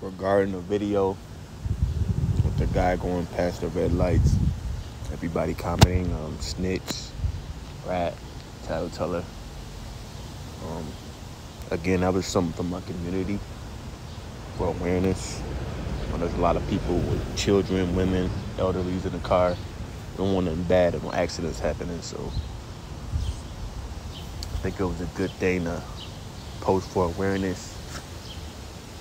regarding the video with the guy going past the red lights. Everybody commenting, um, snitch, rat, tattletale. Um, again, that was something from my community for awareness. Um, there's a lot of people with children, women, elderlies in the car. Don't want nothing bad no accidents happening, so I think it was a good thing to post for awareness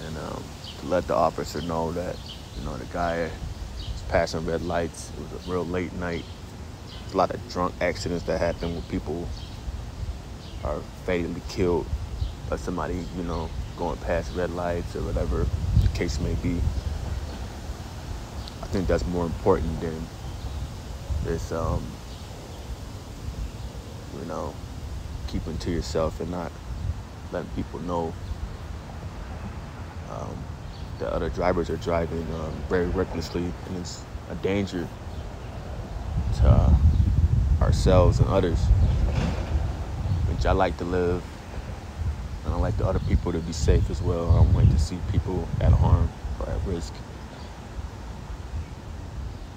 and um, to let the officer know that you know the guy was passing red lights. It was a real late night. There's a lot of drunk accidents that happen where people are fatally killed by somebody you know going past red lights or whatever the case may be. I think that's more important than this um, you know keeping to yourself and not letting people know that other drivers are driving um, very recklessly and it's a danger to uh, ourselves and others which I like to live and I like the other people to be safe as well. I don't like to see people at harm or at risk.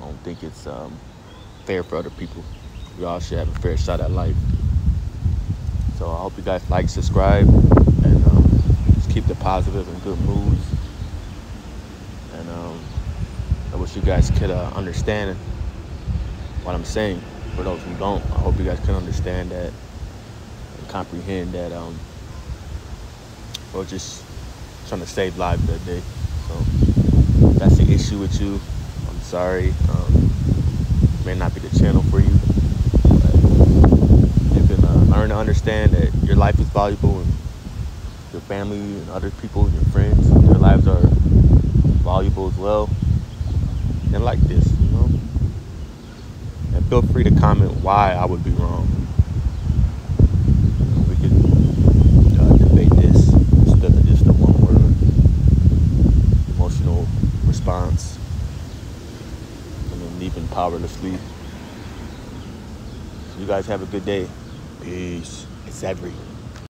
I don't think it's um, fair for other people. We all should have a fair shot at life. So I hope you guys like, subscribe, and um, just keep the positive and good moods. And um, I wish you guys could uh, understand what I'm saying. For those who don't, I hope you guys can understand that and comprehend that um, we're just trying to save lives that day. So that's the issue with you. I'm sorry. Um, may not be the channel for you. But you can uh, learn to understand that your life is valuable and your family and other people and your friends, their lives are valuable as well. And like this, you know. And feel free to comment why I would be wrong. We could uh, debate this instead of just a one word emotional response and then leaving powerlessly. You guys have a good day. Peace. It's every.